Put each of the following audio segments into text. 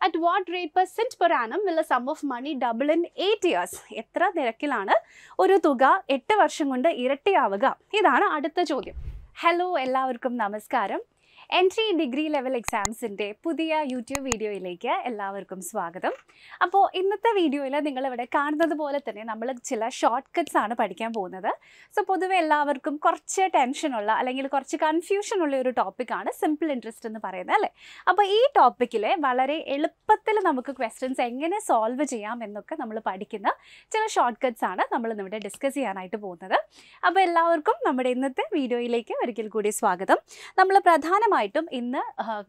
At what rate percent per annum will sum of money double in eight years എത്ര നിരക്കിലാണ് ഒരു തുക എട്ട് വർഷം കൊണ്ട് ഇരട്ടിയാവുക? ഇതാണ് അടുത്ത ചോദ്യം. ഹലോ എല്ലാവർക്കും നമസ്കാരം. എൻട്രി ഡിഗ്രി ലെവൽ എക്സാംസിന്റെ പുതിയ യൂട്യൂബ് വീഡിയോയിലേക്ക് എല്ലാവർക്കും സ്വാഗതം. അപ്പോൾ ഇന്നത്തെ വീഡിയോയിൽ നിങ്ങളിവിടെ കാണുന്നത് പോലെ തന്നെ നമ്മൾ ചില ഷോർട്ട് കട്ട്സ് ആണ് പഠിക്കാൻ പോകുന്നത്. സോ പൊതുവെ എല്ലാവർക്കും കുറച്ച് ടെൻഷനുള്ള അല്ലെങ്കിൽ കുറച്ച് കൺഫ്യൂഷൻ ഉള്ള ഒരു ടോപ്പിക്കാണ് സിമ്പിൾ ഇൻട്രസ്റ്റ് എന്ന് പറയുന്നത് അല്ലേ? അപ്പോൾ ഈ ടോപ്പിക്കിൽ വളരെ എളുപ്പത്തിൽ നമുക്ക് ക്വസ്റ്റ്യൻസ് എങ്ങനെ സോൾവ് ചെയ്യാം എന്നൊക്കെ നമ്മൾ പഠിക്കുന്ന ചില ഷോർട്ട് കട്ട്സ് ആണ് നമ്മൾ ഇവിടെ ഡിസ്കസ് ചെയ്യാനായിട്ട് പോകുന്നത്. അപ്പോൾ എല്ലാവർക്കും നമ്മുടെ ഇന്നത്തെ വീഡിയോയിലേക്ക് ഒരിക്കൽ കൂടി സ്വാഗതം. നമ്മൾ പ്രധാനമായിട്ടും ഇന്ന്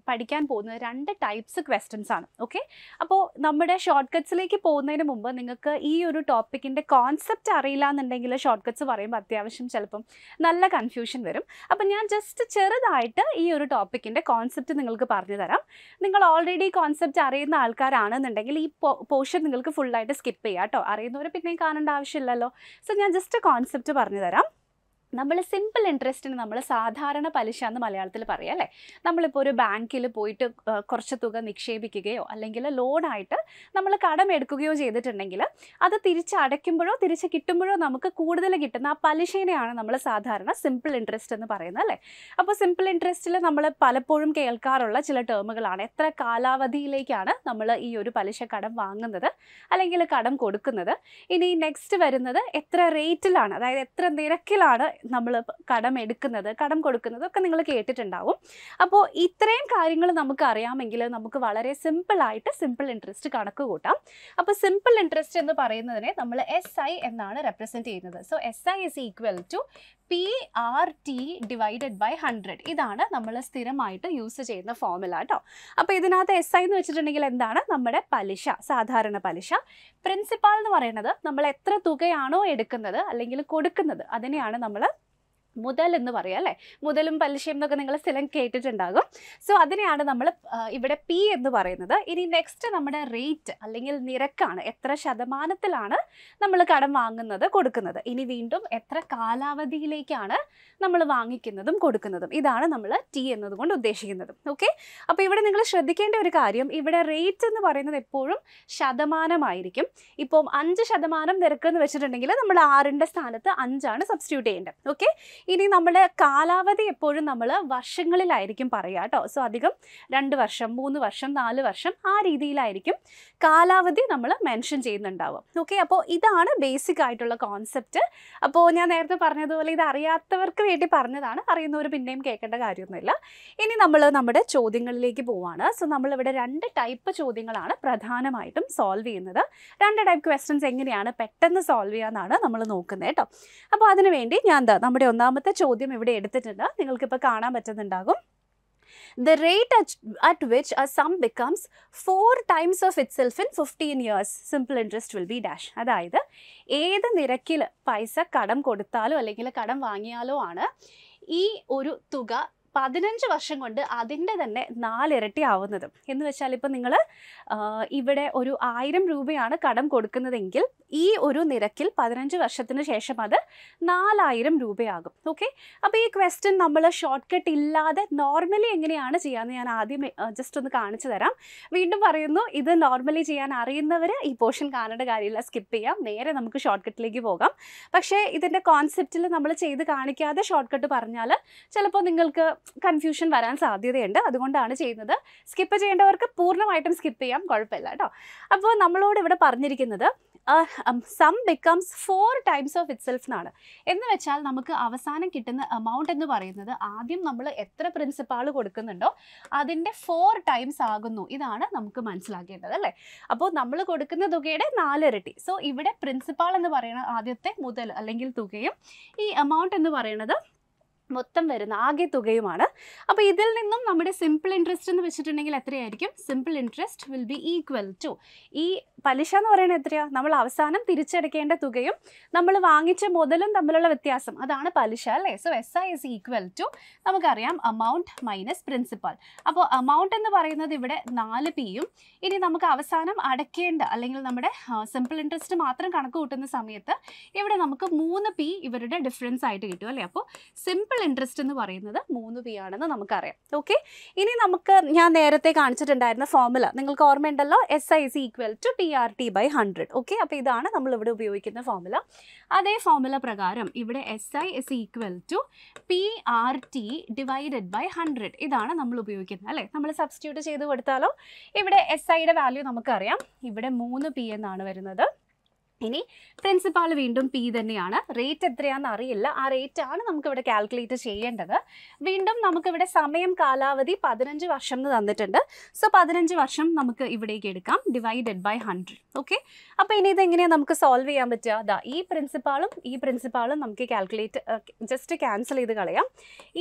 പഠിക്കാൻ പോകുന്നത് രണ്ട് ടൈപ്സ് ക്വസ്റ്റ്യൻസ് ആണ്. ഓക്കെ അപ്പോൾ നമ്മുടെ ഷോർട്ട് കട്ട്സിലേക്ക് പോകുന്നതിന് മുമ്പ് നിങ്ങൾക്ക് ഈ ഒരു ടോപ്പിക്കിന്റെ കോൺസെപ്റ്റ് അറിയില്ല എന്നുണ്ടെങ്കിൽ ഷോർട്ട് കട്ട്സ് പറയുമ്പോൾ അത്യാവശ്യം ചിലപ്പം നല്ല കൺഫ്യൂഷൻ വരും. അപ്പം ഞാൻ ജസ്റ്റ് ചെറുതായിട്ട് ഈ ഒരു ടോപ്പിക്കിന്റെ കോൺസെപ്റ്റ് നിങ്ങൾക്ക് പറഞ്ഞു തരാം. നിങ്ങൾ ഓൾറെഡി കോൺസെപ്റ്റ് അറിയുന്ന ആൾക്കാരാണെന്നുണ്ടെങ്കിൽ ഈ പോർഷൻ നിങ്ങൾക്ക് ഫുള്ളായിട്ട് സ്കിപ്പ് ചെയ്യാം കേട്ടോ അറിയുന്നവർ പിന്നെയും കാണേണ്ട ആവശ്യമില്ലല്ലോ. സോ ഞാൻ ജസ്റ്റ് കോൺസെപ്റ്റ് പറഞ്ഞു തരാം. നമ്മൾ സിമ്പിൾ ഇൻട്രസ്റ്റിന് നമ്മൾ സാധാരണ പലിശ എന്ന് മലയാളത്തിൽ പറയാം അല്ലേ? നമ്മളിപ്പോൾ ഒരു ബാങ്കിൽ പോയിട്ട് കുറച്ച് തുക നിക്ഷേപിക്കുകയോ അല്ലെങ്കിൽ ലോണായിട്ട് നമ്മൾ കടം എടുക്കുകയോ ചെയ്തിട്ടുണ്ടെങ്കിൽ അത് തിരിച്ച് അടയ്ക്കുമ്പോഴോ തിരിച്ച് കിട്ടുമ്പോഴോ നമുക്ക് കൂടുതൽ കിട്ടുന്ന ആ പലിശേനെയാണ് നമ്മൾ സാധാരണ സിമ്പിൾ ഇൻട്രസ്റ്റ് എന്ന് പറയുന്നത് അല്ലേ? അപ്പോൾ സിമ്പിൾ ഇൻട്രസ്റ്റിൽ നമ്മൾ പലപ്പോഴും കേൾക്കാറുള്ള ചില ടേമുകളാണ് എത്ര കാലാവധിയിലേക്കാണ് നമ്മൾ ഈ ഒരു പലിശ കടം വാങ്ങുന്നത് അല്ലെങ്കിൽ കടം കൊടുക്കുന്നത്? ഇനി നെക്സ്റ്റ് വരുന്നത് എത്ര റേറ്റിലാണ് അതായത് എത്ര നിരക്കിലാണ് നമ്മൾ കടം എടുക്കുന്നത് കടം കൊടുക്കുന്നത് ഒക്കെ നിങ്ങൾ കേട്ടിട്ടുണ്ടാവും. അപ്പോൾ ഇത്രയും കാര്യങ്ങൾ നമുക്ക് അറിയാമെങ്കിൽ നമുക്ക് വളരെ സിമ്പിളായിട്ട് സിമ്പിൾ ഇൻട്രസ്റ്റ് കണക്ക് കൂട്ടാം. അപ്പോൾ സിമ്പിൾ ഇൻട്രസ്റ്റ് എന്ന് പറയുന്നതിനെ നമ്മൾ എസ് ഐ എന്നാണ് റെപ്രസെന്റ് ചെയ്യുന്നത്. So S I is equal to P R T divided by hundred ഇതാണ് നമ്മൾ സ്ഥിരമായിട്ട് യൂസ് ചെയ്യുന്ന ഫോർമുല കേട്ടോ അപ്പോൾ ഇതിനകത്ത് എസ് ഐ എന്ന് വെച്ചിട്ടുണ്ടെങ്കിൽ എന്താണ്? നമ്മുടെ പലിശ സാധാരണ പലിശ. പ്രിൻസിപ്പാൾ എന്ന് പറയുന്നത് നമ്മൾ എത്ര തുകയാണോ എടുക്കുന്നത് അല്ലെങ്കിൽ കൊടുക്കുന്നത്. അതിനെയാണ് നമ്മൾ മുതൽ എന്ന് പറയാം അല്ലേ? മുതലും പലിശയും എന്നൊക്കെ നിങ്ങൾ സ്ഥിരം കേട്ടിട്ടുണ്ടാകും. സോ അതിനെയാണ് നമ്മൾ ഇവിടെ പി എന്ന് പറയുന്നത്. ഇനി നെക്സ്റ്റ് നമ്മുടെ റേറ്റ് അല്ലെങ്കിൽ നിരക്കാണ് എത്ര ശതമാനത്തിലാണ് നമ്മൾ കടം വാങ്ങുന്നത് കൊടുക്കുന്നത്. ഇനി വീണ്ടും എത്ര കാലാവധിയിലേക്കാണ് നമ്മൾ വാങ്ങിക്കുന്നതും കൊടുക്കുന്നതും. ഇതാണ് നമ്മൾ ടി എന്നതുകൊണ്ട് ഉദ്ദേശിക്കുന്നത്. ഓക്കെ അപ്പോൾ ഇവിടെ നിങ്ങൾ ശ്രദ്ധിക്കേണ്ട ഒരു കാര്യം ഇവിടെ റേറ്റ് എന്ന് പറയുന്നത് എപ്പോഴും ശതമാനമായിരിക്കും. ഇപ്പം അഞ്ച് ശതമാനം നിരക്ക് എന്ന് വെച്ചിട്ടുണ്ടെങ്കിൽ നമ്മൾ ആറിന്റെ സ്ഥാനത്ത് അഞ്ചാണ് സബ്സ്റ്റിറ്റ്യൂട്ട് ചെയ്യേണ്ടത്. ഓക്കെ ഇനി നമ്മൾ കാലാവധി എപ്പോഴും നമ്മൾ വർഷങ്ങളിലായിരിക്കും പറയുക കേട്ടോ സോ അധികം രണ്ട് വർഷം മൂന്ന് വർഷം നാല് വർഷം ആ രീതിയിലായിരിക്കും കാലാവധി നമ്മൾ മെൻഷൻ ചെയ്യുന്നുണ്ടാവും ഓക്കെ അപ്പോൾ ഇതാണ് ബേസിക് ആയിട്ടുള്ള കോൺസെപ്റ്റ് അപ്പോൾ ഞാൻ നേരത്തെ പറഞ്ഞതുപോലെ ഇത് അറിയാത്തവർക്ക് വേണ്ടി പറഞ്ഞതാണ്. അറിയുന്നവർ പിന്നെയും കേൾക്കേണ്ട കാര്യമൊന്നുമില്ല. ഇനി നമ്മൾ നമ്മുടെ ചോദ്യങ്ങളിലേക്ക് പോവാണ്. സോ നമ്മളിവിടെ രണ്ട് ടൈപ്പ് ചോദ്യങ്ങളാണ് പ്രധാനമായിട്ടും സോൾവ് ചെയ്യുന്നത്. രണ്ട് ടൈപ്പ് ക്വസ്റ്റ്യൻസ് എങ്ങനെയാണ് പെട്ടെന്ന് സോൾവ് ചെയ്യാന്നാണ് നമ്മൾ നോക്കുന്നത് കേട്ടോ അപ്പോൾ അതിനുവേണ്ടി ഞാൻ എന്താ നമ്മുടെ ഒന്നാമത്തെ ചോദ്യം ഇവിടെ എടുത്തിട്ടുണ്ട്. നിങ്ങൾക്കിപ്പോൾ കാണാൻ പറ്റുന്നുണ്ടാകും. The rate at, at which a sum becomes four times of itself in 15 years. Simple interest will be dash. അതായത് ഏത് നിരക്കിൽ പൈസ കടം കൊടുത്താലോ അല്ലെങ്കിൽ കടം വാങ്ങിയാലോ ആണ് ഈ ഒരു തുക പതിനഞ്ച് വർഷം കൊണ്ട് അതിന്റെ തന്നെ നാലിരട്ടി ആവുന്നതും. എന്ന് വെച്ചാൽ ഇപ്പം നിങ്ങൾ ഇവിടെ ഒരു ആയിരം രൂപയാണ് കടം കൊടുക്കുന്നതെങ്കിൽ ഈ ഒരു നിരക്കിൽ പതിനഞ്ച് വർഷത്തിന് ശേഷം അത് നാലായിരം രൂപയാകും. ഓക്കെ? അപ്പോൾ ഈ ക്വസ്റ്റ്യൻ നമ്മൾ ഷോർട്ട് കട്ട് ഇല്ലാതെ നോർമലി എങ്ങനെയാണ് ചെയ്യാമെന്ന് ഞാൻ ആദ്യം ജസ്റ്റ് ഒന്ന് കാണിച്ചു തരാം. വീണ്ടും പറയുന്നു ഇത് നോർമലി ചെയ്യാൻ അറിയുന്നവർ ഈ പോർഷൻ കാണേണ്ട കാര്യമില്ല സ്കിപ്പ് ചെയ്യാം. നേരെ നമുക്ക് ഷോർട്ട് കട്ടിലേക്ക് പോകാം. പക്ഷേ ഇതിന്റെ കോൺസെപ്റ്റിൽ നമ്മൾ ചെയ്ത് കാണിക്കാതെ ഷോർട്ട് കട്ട് പറഞ്ഞാൽ ചിലപ്പോൾ നിങ്ങൾക്ക് കൺഫ്യൂഷൻ വരാൻ സാധ്യതയുണ്ട്. അതുകൊണ്ടാണ് ചെയ്യുന്നത്. സ്കിപ്പ് ചെയ്യേണ്ടവർക്ക് പൂർണമായിട്ടും സ്കിപ്പ് ചെയ്യാം. കുഴപ്പമില്ല കേട്ടോ. അപ്പോൾ നമ്മളോട് ഇവിടെ പറഞ്ഞിരിക്കുന്നത് sum becomes four times of itself എന്നാണ്. എന്ന് വെച്ചാൽ നമുക്ക് അവസാനം കിട്ടുന്ന എമൗണ്ട് എന്ന് പറയുന്നത് ആദ്യം നമ്മൾ എത്ര പ്രിൻസിപ്പാൾ കൊടുക്കുന്നുണ്ടോ അതിന്റെ ഫോർ ടൈംസ് ആകുന്നു. ഇതാണ് നമുക്ക് മനസ്സിലാക്കേണ്ടത് അല്ലേ? അപ്പോൾ നമ്മൾ കൊടുക്കുന്ന തുകയുടെ നാലിരട്ടി സോ ഇവിടെ പ്രിൻസിപ്പാൾ എന്ന് പറയുന്ന ആദ്യത്തെ മുതൽ അല്ലെങ്കിൽ തുകയും ഈ എമൗണ്ട് എന്ന് പറയുന്നത് മൊത്തം വരുന്ന ആകെ തുകയുമാണ്. അപ്പോൾ ഇതിൽ നിന്നും നമ്മുടെ സിമ്പിൾ ഇൻട്രസ്റ്റ് എന്ന് വെച്ചിട്ടുണ്ടെങ്കിൽ എത്രയായിരിക്കും? Simple interest will be equal to ഈ പലിശ എന്ന് പറയുന്നത് എത്രയാ? നമ്മൾ അവസാനം തിരിച്ചടയ്ക്കേണ്ട തുകയും നമ്മൾ വാങ്ങിച്ച മുതലും തമ്മിലുള്ള വ്യത്യാസം. അതാണ് പലിശ അല്ലേ? So S I is equal to നമുക്കറിയാം അമൗണ്ട് മൈനസ് പ്രിൻസിപ്പൽ അപ്പോൾ അമൗണ്ട് എന്ന് പറയുന്നത് ഇവിടെ നാല് പിയും ഇനി നമുക്ക് അവസാനം അടയ്ക്കേണ്ട അല്ലെങ്കിൽ നമ്മുടെ സിമ്പിൾ ഇൻട്രസ്റ്റ് മാത്രം കണക്ക് കൂട്ടുന്ന സമയത്ത് ഇവിടെ നമുക്ക് മൂന്ന് പി ഇവരുടെ ഡിഫറൻസ് ആയിട്ട് കിട്ടും അല്ലേ? അപ്പോൾ സിമ്പിൾ ഇൻട്രസ്റ്റ് എന്ന് പറയുന്നത് മൂന്ന് പി ആണെന്ന് നമുക്കറിയാം. ഓക്കെ ഇനി നമുക്ക് ഞാൻ നേരത്തെ കാണിച്ചിട്ടുണ്ടായിരുന്ന ഫോർമുല നിങ്ങൾക്ക് ഓർമ്മയുണ്ടല്ലോ? S I C equal to T R T by hundred okay അപ്പോൾ ഇതാണ് നമ്മൾ ഇവിടെ ഉപയോഗിക്കുന്ന ഫോർമുല അതേ ഫോർമുല പ്രകാരം ഇവിടെ S I is equal to P R T divided by hundred ഇതാണ് നമ്മൾ ഉപയോഗിക്കുന്നത് അല്ലേ? നമ്മൾ സബ്സ്റ്റിറ്റ്യൂട്ട് ചെയ്ത് കൊടുത്താലോ? ഇവിടെ എസ് ഐയുടെ വാല്യൂ നമുക്കറിയാം. ഇവിടെ മൂന്ന് പി എന്നാണ് വരുന്നത്. ഇനി പ്രിൻസിപ്പാൾ വീണ്ടും പി തന്നെയാണ്. റേറ്റ് എത്രയാണെന്ന് അറിയില്ല. ആ റേറ്റ് ആണ് നമുക്കിവിടെ കാൽക്കുലേറ്റ് ചെയ്യേണ്ടത്. വീണ്ടും നമുക്കിവിടെ സമയം കാലാവധി പതിനഞ്ച് വർഷം എന്ന് തന്നിട്ടുണ്ട്. സോ പതിനഞ്ച് വർഷം നമുക്ക് ഇവിടേക്ക് എടുക്കാം. ഡിവൈഡഡ് ബൈ ഹൺഡ്രഡ് ഓക്കെ അപ്പോൾ ഇനി ഇതെങ്ങനെയാണ് നമുക്ക് സോൾവ് ചെയ്യാൻ പറ്റുക? അതാ ഈ പ്രിൻസിപ്പാളും ഈ പ്രിൻസിപ്പാളും നമുക്ക് കാൽക്കുലേറ്റ് ജസ്റ്റ് ക്യാൻസൽ ചെയ്ത് കളയാം.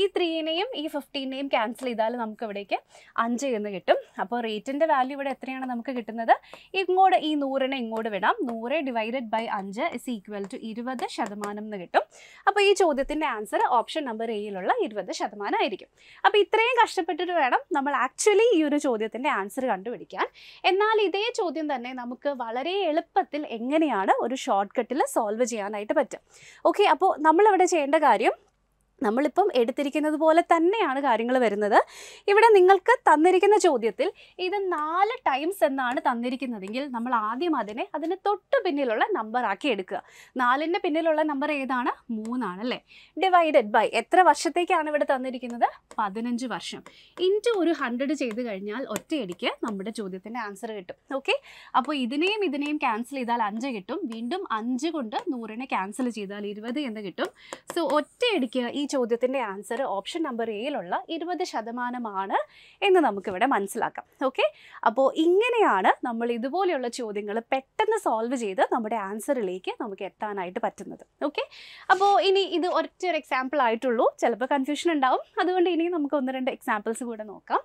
ഈ ത്രീനെയും ഈ ഫിഫ്റ്റീനെയും ക്യാൻസൽ ചെയ്താൽ നമുക്ക് ഇവിടേക്ക് അഞ്ച് എന്ന് കിട്ടും. അപ്പോൾ റേറ്റിന്റെ വാല്യൂ ഇവിടെ എത്രയാണ് നമുക്ക് കിട്ടുന്നത്? ഇങ്ങോട്ട് ഈ നൂറിനെ ഇങ്ങോട്ട് വിടാം. നൂറ് ഡിവൈഡഡ് ബൈ അഞ്ച് ഇസ് ഈക്വൽ ടു ഇരുപത് ശതമാനം എന്ന് കിട്ടും. അപ്പോൾ ഈ ചോദ്യത്തിന്റെ ആൻസർ ഓപ്ഷൻ നമ്പർ എയിലുള്ള ഇരുപത് ശതമാനം ആയിരിക്കും. അപ്പോൾ ഇത്രയും കഷ്ടപ്പെട്ടിട്ട് വേണം നമ്മൾ ആക്ച്വലി ഈ ഒരു ചോദ്യത്തിന്റെ ആൻസർ കണ്ടുപിടിക്കാൻ. എന്നാൽ ഇതേ ചോദ്യം തന്നെ നമുക്ക് വളരെ എളുപ്പത്തിൽ എങ്ങനെയാണ് ഒരു ഷോർട്ട് കട്ടിൽ സോൾവ് ചെയ്യാനായിട്ട് പറ്റും. ഓക്കെ അപ്പോൾ നമ്മളിവിടെ ചെയ്യേണ്ട കാര്യം നമ്മളിപ്പം എടുത്തിരിക്കുന്നത് പോലെ തന്നെയാണ് കാര്യങ്ങൾ വരുന്നത്. ഇവിടെ നിങ്ങൾക്ക് തന്നിരിക്കുന്ന ചോദ്യത്തിൽ ഇത് നാല് ടൈംസ് എന്നാണ് തന്നിരിക്കുന്നതെങ്കിൽ നമ്മൾ ആദ്യം അതിനെ അതിന് തൊട്ട് പിന്നിലുള്ള നമ്പർ ആക്കി എടുക്കുക. നാലിന്റെ പിന്നിലുള്ള നമ്പർ ഏതാണ്? മൂന്നാണ് അല്ലേ? ഡിവൈഡഡ് ബൈ എത്ര വർഷത്തേക്കാണ് ഇവിടെ തന്നിരിക്കുന്നത്? പതിനഞ്ച് വർഷം. ഇന്റു ഒരു ഹൺഡ്രഡ് ചെയ്ത് കഴിഞ്ഞാൽ ഒറ്റയടിക്ക് നമ്മുടെ ചോദ്യത്തിന്റെ ആൻസർ കിട്ടും. ഓക്കെ അപ്പോൾ ഇതിനെയും ഇതിനെയും ക്യാൻസൽ ചെയ്താൽ അഞ്ച് കിട്ടും. വീണ്ടും അഞ്ച് കൊണ്ട് നൂറിനെ ക്യാൻസൽ ചെയ്താൽ ഇരുപത് എന്ന് കിട്ടും. സോ ഒറ്റയടിക്ക് ഈ ചോദ്യത്തിന്റെ ആൻസർ ഓപ്ഷൻ നമ്പർ എയിലുള്ള ഇരുപത് ശതമാനമാണ് എന്ന് നമുക്കിവിടെ മനസ്സിലാക്കാം. ഓക്കെ അപ്പോൾ ഇങ്ങനെയാണ് നമ്മൾ ഇതുപോലെയുള്ള ചോദ്യങ്ങൾ പെട്ടെന്ന് സോൾവ് ചെയ്ത് നമ്മുടെ ആൻസറിലേക്ക് നമുക്ക് എത്താനായിട്ട് പറ്റുന്നത്. ഓക്കെ അപ്പോൾ ഇനി ഇത് ഒറ്റ ഒരു എക്സാമ്പിൾ ആയിട്ടുള്ളൂ. ചിലപ്പോൾ കൺഫ്യൂഷൻ ഉണ്ടാവും. അതുകൊണ്ട് ഇനി നമുക്ക് ഒന്ന് രണ്ട് എക്സാമ്പിൾസ് കൂടെ നോക്കാം.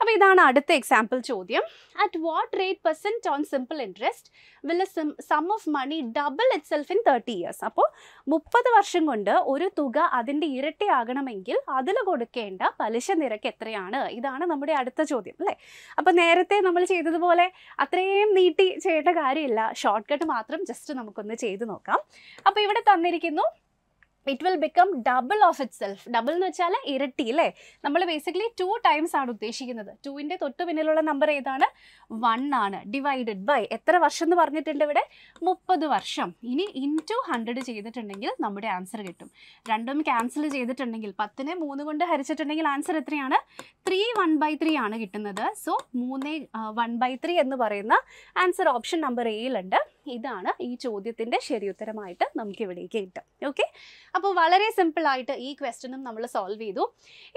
അപ്പോൾ ഇതാണ് അടുത്ത എക്സാമ്പിൾ ചോദ്യം. At what rate percent on simple interest will a sum of money double itself in thirty years അപ്പോൾ മുപ്പത് വർഷം കൊണ്ട് ഒരു തുക അതിന്റെ ഇരട്ടിയാകണമെങ്കിൽ അതിൽ കൊടുക്കേണ്ട പലിശ നിരക്ക് എത്രയാണ്? ഇതാണ് നമ്മുടെ അടുത്ത ചോദ്യം അല്ലേ? അപ്പോൾ നേരത്തെ നമ്മൾ ചെയ്തതുപോലെ അത്രയും നീട്ടി ചെയ്യേണ്ട കാര്യമില്ല. ഷോർട്ട് കട്ട് മാത്രം ജസ്റ്റ് നമുക്കൊന്ന് ചെയ്ത് നോക്കാം. അപ്പോൾ ഇവിടെ തന്നിരിക്കുന്നു it will become double of itself double എന്ന് വെച്ചാൽ ഇരട്ടി അല്ലേ? നമ്മൾ ബേസിക്കലി ടു ടൈംസ് ആണ് ഉദ്ദേശിക്കുന്നത്. ടുവിന്റെ തൊട്ട് പിന്നിലുള്ള നമ്പർ ഏതാണ്? വൺ ആണ്. ഡിവൈഡഡ് ബൈ എത്ര വർഷം എന്ന് പറഞ്ഞിട്ടുണ്ട് ഇവിടെ? മുപ്പത് വർഷം. ഇനി ഇൻ ടു ഹൺഡ്രഡ് ചെയ്തിട്ടുണ്ടെങ്കിൽ നമ്മുടെ ആൻസർ കിട്ടും. രണ്ടും ക്യാൻസൽ ചെയ്തിട്ടുണ്ടെങ്കിൽ പത്തിനെ മൂന്ന് കൊണ്ട് ഹരിച്ചിട്ടുണ്ടെങ്കിൽ ആൻസർ എത്രയാണ്? ത്രീ വൺ ബൈ ത്രീ ആണ് കിട്ടുന്നത്. സോ മൂന്ന് വൺ ബൈ ത്രീ എന്ന് പറയുന്ന ആൻസർ ഓപ്ഷൻ നമ്പർ എയിലുണ്ട് ഇതാണ് ഈ ചോദ്യത്തിന്റെ ശരിയുത്തരമായിട്ട് നമുക്ക് ഇവിടേക്ക് കിട്ടും. ഓക്കെ അപ്പോൾ വളരെ സിമ്പിളായിട്ട് ഈ ക്വസ്റ്റ്യനും നമ്മൾ സോൾവ് ചെയ്തു.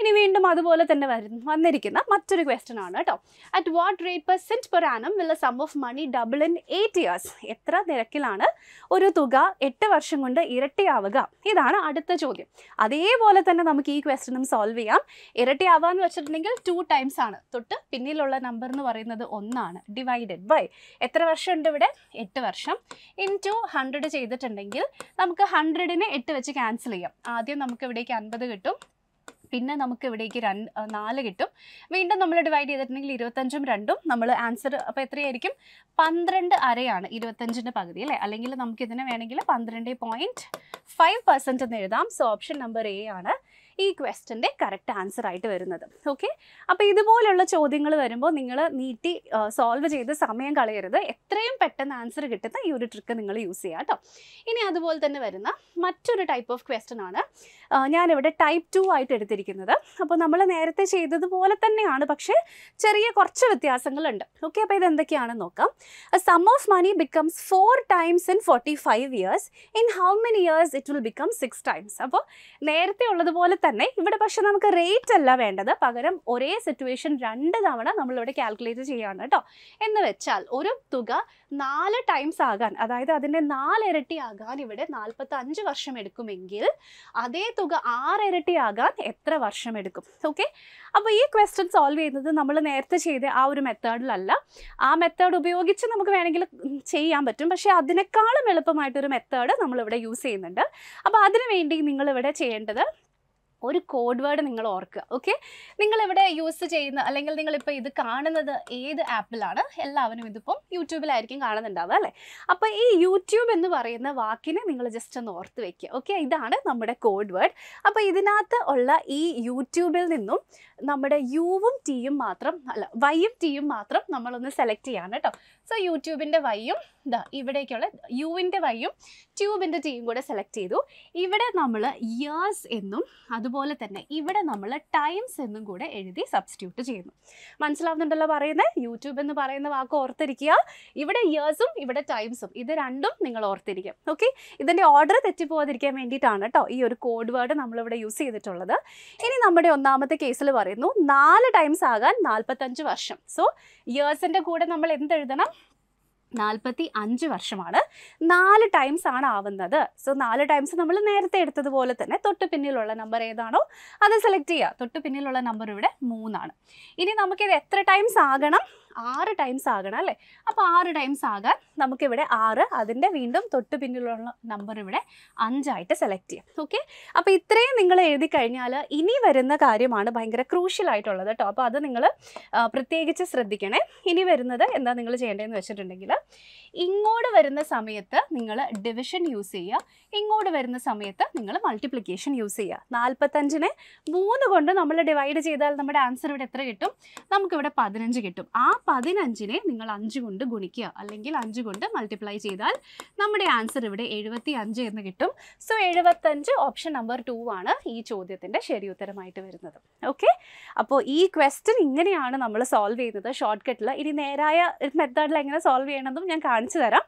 ഇനി വീണ്ടും അതുപോലെ തന്നെ വന്നിരിക്കുന്ന മറ്റൊരു ക്വസ്റ്റ്യൻ ആണ് കേട്ടോ at what rate percent per annum will a sum of money double in eight years എത്ര നിരക്കിലാണ് ഒരു തുക എട്ട് വർഷം കൊണ്ട് ഇരട്ടിയാവുക? ഇതാണ് അടുത്ത ചോദ്യം. അതേപോലെ തന്നെ നമുക്ക് ഈ ക്വസ്റ്റ്യനും സോൾവ് ചെയ്യാം. ഇരട്ടിയാവാന്ന് വെച്ചിട്ടുണ്ടെങ്കിൽ ടു ടൈംസ് ആണ്. തൊട്ട് പിന്നിലുള്ള നമ്പർ എന്ന് പറയുന്നത് ഒന്നാണ്. ഡിവൈഡഡ് ബൈ എത്ര വർഷം ഉണ്ട് ഇവിടെ? എട്ട് വർഷം. ഇൻ ടു ഹൺഡ്രഡ് ചെയ്തിട്ടുണ്ടെങ്കിൽ നമുക്ക് ഹൺഡ്രഡിനെ എട്ട് വെച്ച് ക്യാൻസൽ ചെയ്യാം. ആദ്യം നമുക്ക് ഇവിടേക്ക് അൻപത് കിട്ടും. പിന്നെ നമുക്ക് ഇവിടേക്ക് രണ്ട് നാല് കിട്ടും. വീണ്ടും നമ്മൾ ഡിവൈഡ് ചെയ്തിട്ടുണ്ടെങ്കിൽ ഇരുപത്തഞ്ചും രണ്ടും. നമ്മൾ ആൻസർ അപ്പോൾ എത്രയായിരിക്കും? പന്ത്രണ്ട് അരയാണ് ഇരുപത്തഞ്ചിന്റെ പകുതി അല്ലേ? അല്ലെങ്കിൽ നമുക്കിതിനെ വേണമെങ്കിൽ പന്ത്രണ്ട് പോയിന്റ് ഫൈവ് പെർസെന്റ് എന്ന് എഴുതാം. സോ ഓപ്ഷൻ നമ്പർ എ ആണ്. ഈ ക്വസ്റ്റിന്റെ കറക്റ്റ് ആൻസർ ആയിട്ട് വരുന്നത്. ഓക്കെ അപ്പോൾ ഇതുപോലുള്ള ചോദ്യങ്ങൾ വരുമ്പോൾ നിങ്ങൾ നീട്ടി സോൾവ് ചെയ്ത് സമയം കളയരുത്. എത്രയും പെട്ടെന്ന് ആൻസർ കിട്ടുന്ന ഈ ഒരു ട്രിക്ക് നിങ്ങൾ യൂസ് ചെയ്യുക കേട്ടോ ഇനി അതുപോലെ തന്നെ വരുന്ന മറ്റൊരു ടൈപ്പ് ഓഫ് ക്വസ്റ്റൻ ആണ്. ഞാനിവിടെ ടൈപ്പ് ടു ആയിട്ട് എടുത്തിരിക്കുന്നത്. അപ്പോൾ നമ്മൾ നേരത്തെ ചെയ്തതുപോലെ തന്നെയാണ്. പക്ഷേ ചെറിയ കുറച്ച് വ്യത്യാസങ്ങളുണ്ട്. ഓക്കെ അപ്പോൾ ഇത് എന്തൊക്കെയാണെന്ന് നോക്കാം. Sum of money becomes four times in forty five years in how many years it will become six times അപ്പോൾ നേരത്തെ ഉള്ളതുപോലെ തന്നെ ഇവിടെ പക്ഷേ നമുക്ക് റേറ്റ് അല്ല വേണ്ടത്. പകരം ഒരേ സിറ്റുവേഷൻ രണ്ട് തവണ നമ്മളിവിടെ കാൽക്കുലേറ്റ് ചെയ്യാണ് കേട്ടോ എന്ന് വെച്ചാൽ ഒരു തുക നാല് ടൈംസ് ആകാൻ അതായത് അതിന്റെ നാലിരട്ടി ആകാൻ ഇവിടെ നാൽപ്പത്തി അഞ്ച് വർഷം എടുക്കുമെങ്കിൽ അതേ തുക ആറിരട്ടി ആകാൻ എത്ര വർഷം എടുക്കും? ഓക്കെ അപ്പോൾ ഈ ക്വസ്റ്റ്യൻ സോൾവ് ചെയ്യുന്നത് നമ്മൾ നേരത്തെ ചെയ്ത ആ ഒരു മെത്തേഡിലല്ല ആ മെത്തേഡ് ഉപയോഗിച്ച് നമുക്ക് വേണമെങ്കിൽ ചെയ്യാൻ പറ്റും. പക്ഷേ അതിനേക്കാളും എളുപ്പമായിട്ടൊരു മെത്തേഡ് നമ്മളിവിടെ യൂസ് ചെയ്യുന്നുണ്ട്. അപ്പോൾ അതിനു വേണ്ടി നിങ്ങളിവിടെ ചെയ്യേണ്ടത് ഒരു കോഡ് വേർഡ് നിങ്ങൾ ഓർക്കുക ഓക്കെ നിങ്ങൾ ഇവിടെ യൂസ് ചെയ്യുന്ന അല്ലെങ്കിൽ നിങ്ങൾ ഇപ്പോൾ ഇത് കാണുന്നത് ഏത് ആപ്പിലാണ് എല്ലാവരും ഇതിപ്പം യൂട്യൂബിലായിരിക്കും കാണുന്നുണ്ടാവുക അല്ലേ? അപ്പോൾ ഈ യൂട്യൂബ് എന്ന് പറയുന്ന വാക്കിനെ നിങ്ങൾ ജസ്റ്റ് ഒന്ന് ഓർത്ത് വെക്കുക ഓക്കെ ഇതാണ് നമ്മുടെ കോഡ് വേർഡ് അപ്പോൾ ഇതിനകത്ത് ഉള്ള ഈ യൂട്യൂബിൽ നിന്നും നമ്മുടെ യുവും ടിയും മാത്രം അല്ല വൈയും ടിയും മാത്രം നമ്മളൊന്ന് സെലക്ട് ചെയ്യാണ് കേട്ടോ. സോ യൂട്യൂബിന്റെ വൈയും ഇതാ ഇവിടേക്കുള്ള യുവിന്റെ വൈയും ട്യൂബിന്റെ ടിയും കൂടെ സെലക്ട് ചെയ്തു. ഇവിടെ നമ്മൾ ഇയേഴ്സ് എന്നും അതുപോലെ തന്നെ ഇവിടെ നമ്മൾ ടൈംസ് എന്നും കൂടെ എഴുതി സബ്സ്റ്റിറ്റ്യൂട്ട് ചെയ്യുന്നു. മനസ്സിലാവുന്നുണ്ടല്ലോ പറയുന്നത് യൂട്യൂബ് എന്ന് പറയുന്ന വാക്ക് ഓർത്തിരിക്കുക. ഇവിടെ ഇയേഴ്സും ഇവിടെ ടൈംസും ഇത് രണ്ടും നിങ്ങൾ ഓർത്തിരിക്കും. ഓക്കെ ഇതിന്റെ ഓർഡർ തെറ്റിപ്പോകാതിരിക്കാൻ വേണ്ടിയിട്ടാണ് കേട്ടോ ഈ ഒരു കോഡ് വേർഡ് നമ്മളിവിടെ യൂസ് ചെയ്തിട്ടുള്ളത്. ഇനി നമ്മുടെ ഒന്നാമത്തെ കേസിൽ പറയുന്നു. നാല് ടൈംസ് ആകാൻ നാൽപ്പത്തഞ്ച് വർഷം. സോ ഇയേഴ്സിന്റെ കൂടെ നമ്മൾ എന്തെഴുതണം? നാൽപ്പത്തി അഞ്ച് വർഷമാണ്. നാല് ടൈംസ് ആണ് ആവുന്നത്. സോ നാല് ടൈംസ് നമ്മൾ നേരത്തെ എടുത്തതുപോലെ തന്നെ തൊട്ട് പിന്നിലുള്ള നമ്പർ ഏതാണോ അത് സെലക്ട് ചെയ്യുക. തൊട്ട് പിന്നിലുള്ള നമ്പർ ഇവിടെ മൂന്നാണ്. ഇനി നമുക്കിത് എത്ര ടൈംസ് ആകണം? ആറ് ടൈംസ് ആകണം അല്ലേ? അപ്പോൾ ആറ് ടൈംസ് ആകാൻ നമുക്കിവിടെ ആറ് അതിന്റെ വീണ്ടും തൊട്ട് പിന്നിലുള്ള നമ്പർ ഇവിടെ അഞ്ചായിട്ട് സെലക്ട് ചെയ്യാം. ഓക്കെ അപ്പോൾ ഇത്രയും നിങ്ങൾ എഴുതി കഴിഞ്ഞാൽ ഇനി വരുന്ന കാര്യമാണ് ഭയങ്കര ക്രൂഷ്യൽ ആയിട്ടുള്ളത് കേട്ടോ അപ്പോൾ അത് നിങ്ങൾ പ്രത്യേകിച്ച് ശ്രദ്ധിക്കണേ. ഇനി വരുന്നത് എന്താ നിങ്ങൾ ചെയ്യേണ്ടതെന്ന് വെച്ചിട്ടുണ്ടെങ്കിൽ ഇങ്ങോട്ട് വരുന്ന സമയത്ത് നിങ്ങൾ ഡിവിഷൻ യൂസ് ചെയ്യുക. ഇങ്ങോട്ട് വരുന്ന സമയത്ത് നിങ്ങൾ മൾട്ടിപ്ലിക്കേഷൻ യൂസ് ചെയ്യുക. നാൽപ്പത്തഞ്ചിനെ മൂന്ന് കൊണ്ട് നമ്മൾ ഡിവൈഡ് ചെയ്താൽ നമ്മുടെ ആൻസർ ഇവിടെ എത്ര കിട്ടും? നമുക്കിവിടെ പതിനഞ്ച് കിട്ടും. ആ പതിനഞ്ചിനെ നിങ്ങൾ അഞ്ച് കൊണ്ട് ഗുണിക്കുക. അല്ലെങ്കിൽ അഞ്ച് കൊണ്ട് മൾട്ടിപ്ലൈ ചെയ്താൽ നമ്മുടെ ആൻസർ ഇവിടെ എഴുപത്തി അഞ്ച് എന്ന് കിട്ടും. സോ എഴുപത്തഞ്ച് ഓപ്ഷൻ നമ്പർ ടു ആണ് ഈ ചോദ്യത്തിന്റെ ശരി ഉത്തരമായിട്ട് വരുന്നത്. ഓക്കെ അപ്പോൾ ഈ ക്വസ്റ്റ്യൻ ഇങ്ങനെയാണ് നമ്മൾ സോൾവ് ചെയ്യുന്നത്. ഷോർട്ട് കട്ടിൽ ഇനി നേരായ മെത്തേഡിൽ എങ്ങനെ സോൾവ് ചെയ്യണമെന്നും ഞാൻ കാണിച്ചു തരാം.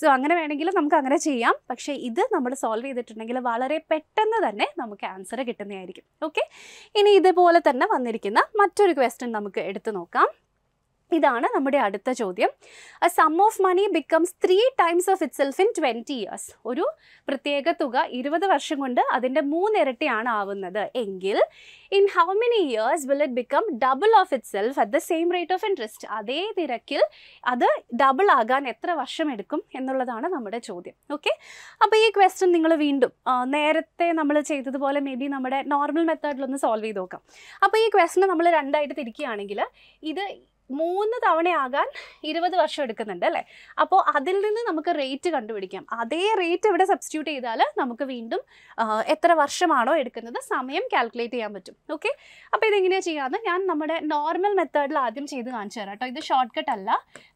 സോ അങ്ങനെ വേണമെങ്കിൽ നമുക്ക് അങ്ങനെ ചെയ്യാം. പക്ഷേ ഇത് നമ്മൾ സോൾവ് ചെയ്തിട്ടുണ്ടെങ്കിൽ വളരെ പെട്ടെന്ന് തന്നെ നമുക്ക് ആൻസർ കിട്ടുന്നതായിരിക്കും. ഓക്കെ ഇനി ഇതുപോലെ തന്നെ വന്നിരിക്കുന്ന മറ്റൊരു ക്വസ്റ്റ്യൻ നമുക്ക് എടുത്തു നോക്കാം. ഇതാണ് നമ്മുടെ അടുത്ത ചോദ്യം. A sum of money becomes three times of itself in twenty years ഒരു പ്രത്യേക തുക ഇരുപത് വർഷം കൊണ്ട് അതിന്റെ മൂന്നിരട്ടിയാണ് ആവുന്നത്. എങ്കിൽ in how many years will it become double of itself at the same rate of interest അതേ നിരക്കിൽ അത് ഡബിൾ ആകാൻ എത്ര വർഷം എടുക്കും എന്നുള്ളതാണ് നമ്മുടെ ചോദ്യം. ഓക്കെ അപ്പോൾ ഈ ക്വസ്റ്റ്യൻ നിങ്ങൾ വീണ്ടും നേരത്തെ നമ്മൾ ചെയ്തതുപോലെ മേ ബി നമ്മുടെ നോർമൽ മെത്തേഡിലൊന്ന് സോൾവ് ചെയ്ത് നോക്കാം. അപ്പോൾ ഈ ക്വസ്റ്റ്യൻ നമ്മൾ രണ്ടായിട്ട് തിരിക്കുകയാണെങ്കിൽ ഇത് മൂന്ന് തവണയാകാൻ ഇരുപത് വർഷം എടുക്കുന്നുണ്ട് അല്ലേ? അപ്പോൾ അതിൽ നിന്ന് നമുക്ക് റേറ്റ് കണ്ടുപിടിക്കാം. അതേ റേറ്റ് ഇവിടെ സബ്സ്റ്റിറ്റ്യൂട്ട് ചെയ്താൽ നമുക്ക് വീണ്ടും എത്ര വർഷമാണോ എടുക്കുന്നത് സമയം കാൽക്കുലേറ്റ് ചെയ്യാൻ പറ്റും. ഓക്കെ അപ്പോൾ ഇതെങ്ങനെയാണ് ചെയ്യാമെന്ന് ഞാൻ നമ്മുടെ നോർമൽ മെത്തേഡിൽ ആദ്യം ചെയ്ത് കാണിച്ചു തരാം കേട്ടോ. ഇത് ഷോർട്ട് കട്ട് അല്ല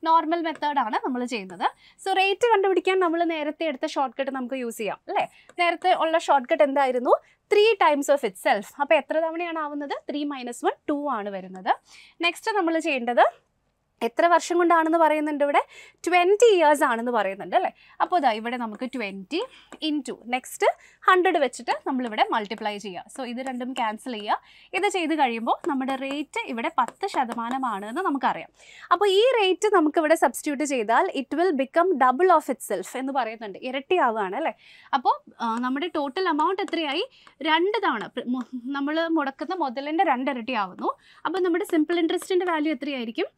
നോർമൽ മെത്തേഡാണ് നമ്മൾ ചെയ്യുന്നത്. സോ റേറ്റ് കണ്ടുപിടിക്കാൻ നമ്മൾ നേരത്തെ എടുത്ത ഷോർട്ട് കട്ട് നമുക്ക് യൂസ് ചെയ്യാം. അല്ലേ? നേരത്തെ ഉള്ള ഷോർട്ട് കട്ട് എന്തായിരുന്നു? Three times of itself അപ്പോൾ എത്ര തവണയാണ് ആവുന്നത്? ത്രീ മൈനസ് വൺ ടു ആണ് വരുന്നത്. നെക്സ്റ്റ് നമ്മൾ ചെയ്യേണ്ടത് എത്ര വർഷം കൊണ്ടാണെന്ന് പറയുന്നുണ്ട് ഇവിടെ? ട്വന്റി ഇയേഴ്സ് ആണെന്ന് പറയുന്നുണ്ട് അല്ലേ? അപ്പോൾ ഇതാ ഇവിടെ നമുക്ക് ട്വന്റി ടു നെക്സ്റ്റ് ഹൺഡ്രഡ് വെച്ചിട്ട് നമ്മളിവിടെ മൾട്ടിപ്ലൈ ചെയ്യുക സോ ഇത് രണ്ടും ക്യാൻസൽ ചെയ്യുക ഇത് ചെയ്ത് കഴിയുമ്പോൾ നമ്മുടെ റേറ്റ് ഇവിടെ പത്ത് ശതമാനമാണ് എന്ന് നമുക്കറിയാം. അപ്പോൾ ഈ റേറ്റ് നമുക്കിവിടെ സബ്സ്റ്റിറ്റ്യൂട്ട് ചെയ്താൽ it will become double of itself എന്ന് പറയുന്നുണ്ട്. ഇരട്ടിയാവുകയാണ് അല്ലേ? അപ്പോൾ നമ്മുടെ ടോട്ടൽ എമൗണ്ട് എത്രയായി? രണ്ട് തവണ. നമ്മൾ മുടക്കുന്ന മുതലിന്റെ രണ്ടിരട്ടി ആവുന്നു. അപ്പോൾ നമ്മുടെ സിമ്പിൾ ഇൻട്രസ്റ്റിന്റെ വാല്യൂ എത്രയായിരിക്കും?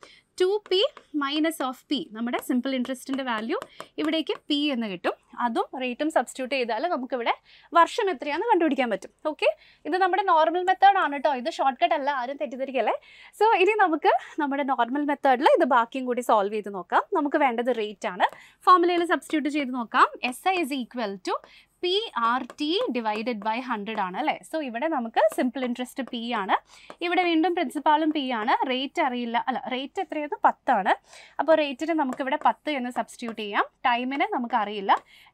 Two P minus of P നമ്മുടെ സിമ്പിൾ ഇൻട്രസ്റ്റിന്റെ വാല്യൂ ഇവിടേക്ക് പി എന്ന് കിട്ടും. അതും റേറ്റും സബ്സ്റ്റിറ്റ്യൂട്ട് ചെയ്താൽ നമുക്കിവിടെ വർഷം എത്രയാണെന്ന് കണ്ടുപിടിക്കാൻ പറ്റും. ഓക്കെ ഇത് നമ്മുടെ നോർമൽ മെത്തേഡ് ആണ് കേട്ടോ ഇത് ഷോർട്ട് കട്ട് അല്ല ആരും തെറ്റിദ്ധരിക്കല്ലേ? സോ ഇനി നമുക്ക് നമ്മുടെ നോർമൽ മെത്തേഡിൽ ഇത് ബാക്കിയും കൂടി സോൾവ് ചെയ്ത് നോക്കാം. നമുക്ക് വേണ്ടത് റേറ്റ് ആണ്. ഫോർമുലയിൽ സബ്സ്റ്റിറ്റ്യൂട്ട് ചെയ്ത് നോക്കാം. S I is equal to P R T divided by hundred ആണ് അല്ലേ? സോ ഇവിടെ നമുക്ക് സിമ്പിൾ ഇൻട്രസ്റ്റ് പി ആണ്. ഇവിടെ വീണ്ടും പ്രിൻസിപ്പാളും പി ആണ്. റേറ്റ് അറിയില്ല. അല്ല റേറ്റ് എത്രയാണ് പത്താണ്. അപ്പോൾ റേറ്റിന് നമുക്കിവിടെ പത്ത് എന്ന് സബ്സ്റ്റിറ്റ്യൂട്ട് ചെയ്യാം. ടൈമിന് നമുക്ക് അറിയില്ല.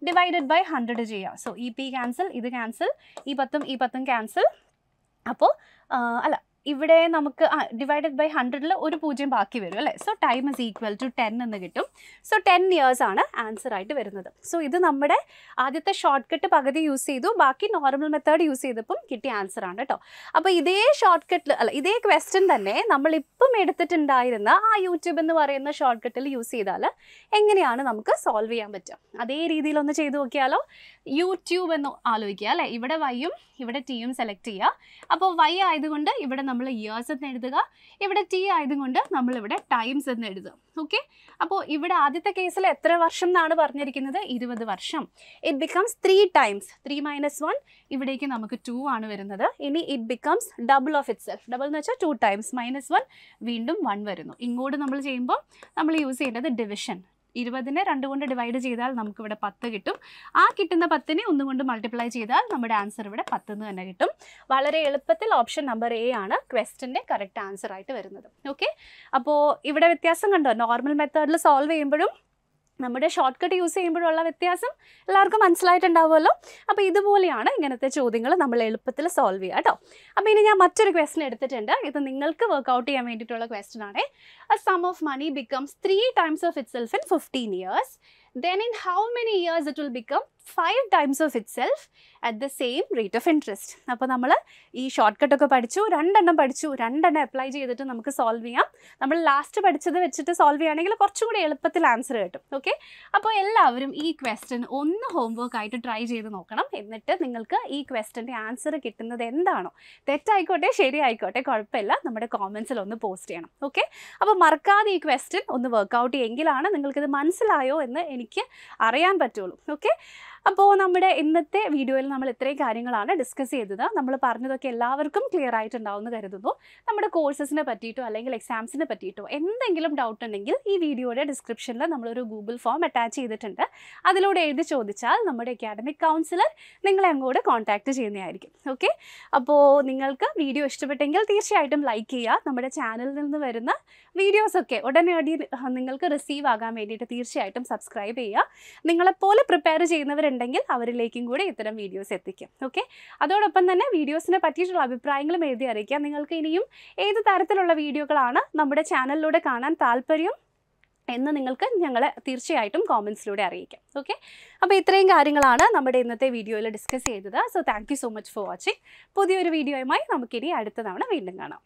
ഡിവൈഡഡ് ബൈ ഹൺഡ്രഡ് ചെയ്യാം. സോ ഈ പി ക്യാൻസൽ ഇത് ക്യാൻസൽ ഈ പത്തും ഈ പത്തും ക്യാൻസൽ അപ്പോൾ അല്ല ഇവിടെ നമുക്ക് ഡിവൈഡഡ് ബൈ ഹൺഡ്രഡിൽ ഒരു പൂജ്യം ബാക്കി വരും അല്ലേ? So time is equal to ten എന്ന് കിട്ടും. സോ ടെൻ ഇയേഴ്സ് ആണ് ആൻസർ ആയിട്ട് വരുന്നത്. സോ ഇത് നമ്മുടെ ആദ്യത്തെ ഷോർട്ട് കട്ട് പകുതി യൂസ് ചെയ്തു. ബാക്കി നോർമൽ മെത്തേഡ് യൂസ് ചെയ്തപ്പം കിട്ടിയ ആൻസർ ആണ് കേട്ടോ അപ്പോൾ ഇതേ ഷോർട്ട് കട്ടിൽ അല്ല ഇതേ ക്വസ്റ്റ്യൻ തന്നെ നമ്മൾ ഇപ്പം എടുത്തിട്ടുണ്ടായിരുന്ന ആ യൂട്യൂബ് എന്ന് പറയുന്ന ഷോർട്ട് കട്ടിൽ യൂസ് ചെയ്താൽ എങ്ങനെയാണ് നമുക്ക് സോൾവ് ചെയ്യാൻ പറ്റുക? അതേ രീതിയിലൊന്ന് ചെയ്തു നോക്കിയാലോ? യൂട്യൂബ് എന്ന് ആലോചിക്കുക അല്ലേ? ഇവിടെ വൈയും ഇവിടെ ടിയും സെലക്ട് ചെയ്യുക. അപ്പോൾ വൈ ആയതുകൊണ്ട് ഇവിടെ നമ്മൾ ഇയേഴ്സ് എന്ന് എഴുതുക. ഇവിടെ ടി ആയതുകൊണ്ട് നമ്മളിവിടെ ടൈംസ് എന്ന് എഴുതുക. ഓക്കെ അപ്പോൾ ഇവിടെ ആദ്യത്തെ കേസിൽ എത്ര വർഷം എന്നാണ് പറഞ്ഞിരിക്കുന്നത്? ഇരുപത് വർഷം. It becomes three times three minus one ഇവിടേക്ക് നമുക്ക് ടു ആണ് വരുന്നത്. ഇനി it becomes double of itself double എന്ന് വെച്ചാൽ ടു ടൈംസ് മൈനസ് വൺ വീണ്ടും വൺ വരുന്നു. ഇങ്ങോട്ട് നമ്മൾ ചെയ്യുമ്പോൾ നമ്മൾ യൂസ് ചെയ്യേണ്ടത് ഡിവിഷൻ ഇരുപതിനെ രണ്ട് കൊണ്ട് ഡിവൈഡ് ചെയ്താൽ നമുക്കിവിടെ പത്ത് കിട്ടും. ആ കിട്ടുന്ന പത്തിനെ ഒന്നും കൊണ്ട് മൾട്ടിപ്ലൈ ചെയ്താൽ നമ്മുടെ ആൻസർ ഇവിടെ പത്ത് എന്ന് തന്നെ കിട്ടും. വളരെ എളുപ്പത്തിൽ ഓപ്ഷൻ നമ്പർ എ ആണ് ക്വസ്റ്റിന്റെ കറക്റ്റ് ആൻസർ ആയിട്ട് വരുന്നത്. ഓക്കെ അപ്പോൾ ഇവിടെ വ്യത്യാസം കണ്ടോ? നോർമൽ മെത്തേഡിൽ സോൾവ് ചെയ്യുമ്പോഴും നമ്മുടെ ഷോർട്ട് കട്ട് യൂസ് ചെയ്യുമ്പോഴുള്ള വ്യത്യാസം എല്ലാവർക്കും മനസ്സിലായിട്ടുണ്ടാവുമല്ലോ. അപ്പോൾ ഇതുപോലെയാണ് ഇങ്ങനത്തെ ചോദ്യങ്ങൾ നമ്മൾ എളുപ്പത്തിൽ സോൾവ് ചെയ്യുക കേട്ടോ അപ്പോൾ ഇനി ഞാൻ മറ്റൊരു ക്വസ്റ്റൻ എടുത്തിട്ടുണ്ട്. ഇത് നിങ്ങൾക്ക് വർക്കൗട്ട് ചെയ്യാൻ വേണ്ടിയിട്ടുള്ള ക്വസ്റ്റൻ ആണ്. Sum of money becomes becomes of times of itself in 15 years, then in how many years it will become times of itself at the same rate of interest അപ്പോൾ നമ്മൾ ഈ short കട്ടൊക്കെ പഠിച്ചു രണ്ടെണ്ണം പഠിച്ചു രണ്ടെണ്ണം അപ്ലൈ ചെയ്തിട്ട് നമുക്ക് സോൾവ് ചെയ്യാം. നമ്മൾ ലാസ്റ്റ് പഠിച്ചത് വെച്ചിട്ട് സോൾവ് ചെയ്യുകയാണെങ്കിൽ കുറച്ചും കൂടി എളുപ്പത്തിൽ ആൻസർ കിട്ടും. ഓക്കെ അപ്പോൾ എല്ലാവരും ഈ ക്വസ്റ്റൻ ഒന്ന് ഹോംവർക്ക് ആയിട്ട് ട്രൈ ചെയ്ത് നോക്കണം. എന്നിട്ട് നിങ്ങൾക്ക് ഈ ക്വസ്റ്റന്റെ ആൻസർ കിട്ടുന്നത് എന്താണോ. തെറ്റായിക്കോട്ടെ ശരിയായിക്കോട്ടെ കുഴപ്പമില്ല. നമ്മുടെ കോമൻസിൽ ഒന്ന് പോസ്റ്റ് ചെയ്യണം. ഓക്കെ അപ്പോൾ മറക്കാതെ ഈ ക്വസ്റ്റ്യൻ ഒന്ന് വർക്കൗട്ട് എങ്കിലാണ് നിങ്ങൾക്കിത് മനസ്സിലായോ എന്ന് എനിക്ക് അറിയാൻ പറ്റുള്ളൂ. ഓക്കെ അപ്പോൾ നമ്മുടെ ഇന്നത്തെ വീഡിയോയിൽ നമ്മൾ ഇത്രയും കാര്യങ്ങളാണ് ഡിസ്കസ് ചെയ്തത്. നമ്മൾ പറഞ്ഞതൊക്കെ എല്ലാവർക്കും ക്ലിയർ ആയിട്ടുണ്ടാവും എന്ന് കരുതുന്നു. നമ്മുടെ കോഴ്സസിനെ പറ്റിയിട്ടോ അല്ലെങ്കിൽ എക്സാംസിനെ പറ്റിയിട്ടോ എന്തെങ്കിലും ഡൗട്ട് ഉണ്ടെങ്കിൽ ഈ വീഡിയോയുടെ ഡിസ്ക്രിപ്ഷനിൽ നമ്മളൊരു ഗൂഗിൾ ഫോം അറ്റാച്ച് ചെയ്തിട്ടുണ്ട്. അതിലൂടെ എഴുതി ചോദിച്ചാൽ നമ്മുടെ അക്കാഡമിക് കൗൺസിലർ നിങ്ങളെ അങ്ങോട്ട് കോൺടാക്റ്റ് ചെയ്യുന്നതായിരിക്കും. ഓക്കെ അപ്പോൾ നിങ്ങൾക്ക് വീഡിയോ ഇഷ്ടപ്പെട്ടെങ്കിൽ തീർച്ചയായിട്ടും ലൈക്ക് ചെയ്യുക. നമ്മുടെ ചാനലിൽ നിന്ന് വരുന്ന വീഡിയോസൊക്കെ ഉടനടി നിങ്ങൾക്ക് റിസീവ് ആകാൻ വേണ്ടിയിട്ട് തീർച്ചയായിട്ടും സബ്സ്ക്രൈബ് ചെയ്യുക. നിങ്ങളെപ്പോലെ പ്രിപ്പയർ ചെയ്യുന്നവരുണ്ടെങ്കിൽ അവരിലേക്കും കൂടി ഇത്തരം വീഡിയോസ് എത്തിക്കും. ഓക്കെ അതോടൊപ്പം തന്നെ വീഡിയോസിനെ പറ്റിയിട്ടുള്ള അഭിപ്രായങ്ങളും എഴുതി അറിയിക്കാം നിങ്ങൾക്ക് ഇനിയും ഏത് തരത്തിലുള്ള വീഡിയോകളാണ് നമ്മുടെ ചാനലിലൂടെ കാണാൻ താല്പര്യം എന്ന് നിങ്ങൾക്ക് ഞങ്ങളെ തീർച്ചയായിട്ടും കോമൻസിലൂടെ അറിയിക്കാം. ഓക്കെ അപ്പോൾ ഇത്രയും കാര്യങ്ങളാണ് നമ്മുടെ ഇന്നത്തെ വീഡിയോയിൽ ഡിസ്കസ് ചെയ്തത്. So thank so much for watching പുതിയൊരു വീഡിയോയുമായി നമുക്കിനി അടുത്ത തവണ വീണ്ടും കാണാം.